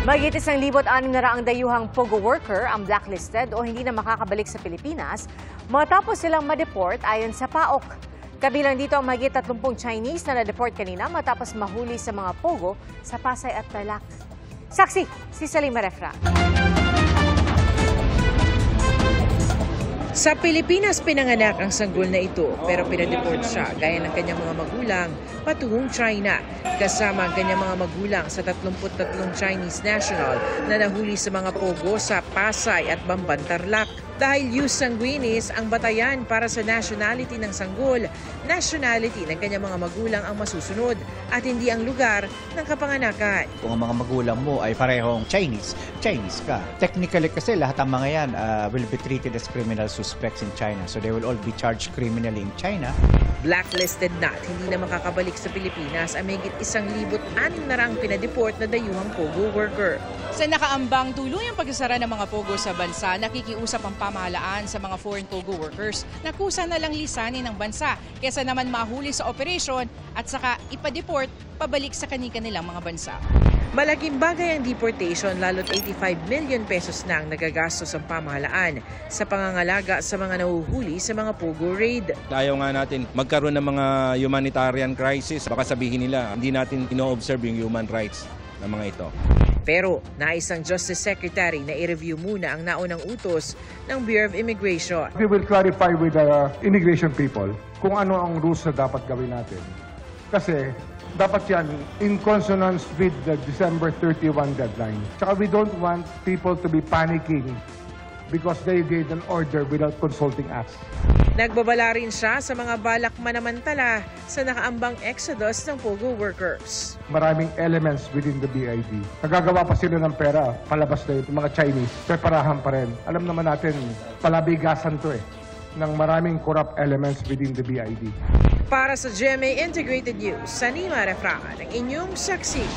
Mahigit isang libot anim na raang dayuhang POGO worker ang blacklisted o hindi na makakabalik sa Pilipinas matapos silang ma-deport ayon sa PAOK. Kabilang dito ang mahigit 30 Chinese na na-deport kanina matapos mahuli sa mga POGO sa Pasay at Tarlac. Saksi, si Salima Refra. Sa Pilipinas pinanganak ang sanggol na ito pero pinadeport siya gaya ng kanyang mga magulang patungong China. Kasama ang kanyang mga magulang sa 33 Chinese national na nahuli sa mga pogo sa Pasay at Bamban Tarlac. Dahil use sanguinis ang batayan para sa nationality ng sanggol, nationality ng kanyang mga magulang ang masusunod at hindi ang lugar ng kapanganakan. Kung ang mga magulang mo ay parehong Chinese, Chinese ka. Technically kasi lahat ng mga yan uh, will be treated as criminal suspects in China. So they will all be charged criminally in China. Blacklisted na at hindi na makakabalik sa Pilipinas ang mahigit isang libot anim na rang pinadeport na dayuhang pogo worker. Sa nakaambang tuluyang pagsasara ng mga pogo sa bansa, nakikiusap ang pamahalaan sa mga foreign pogo workers na kusa na lang lisanin ng bansa kesa naman mahuli sa operasyon at saka ipadeport pabalik sa kani-kanilang mga bansa. Malaking bagay ang deportation lalo't 85 million pesos na ang nagagastos ang pamahalaan sa pangangalaga sa mga nahuhuli sa mga pogo raid. Ayaw nga natin magkaroon ng mga humanitarian crisis. Baka sabihin nila, hindi natin ino-observe yung human rights ng mga ito. Pero nais ang Justice Secretary na i-review muna ang naunang utos ng Bureau of Immigration. We will clarify with the immigration people kung ano ang rules na dapat gawin natin. Kasi dapat yan in consonance with the December 31 deadline. Tsaka we don't want people to be panicking because they gave an order without consulting us. Nagbabala rin siya sa mga balak manamantala sa nakaambang exodus ng pogo workers. Maraming elements within the BID. Nagagawa pa sila ng pera, palabas na yung mga Chinese. Preparahan pa rin. Alam naman natin, palabigasan to eh ng maraming corrupt elements within the BID. Para sa GMA Integrated News, Sanima Refrahan, ang inyong saksi.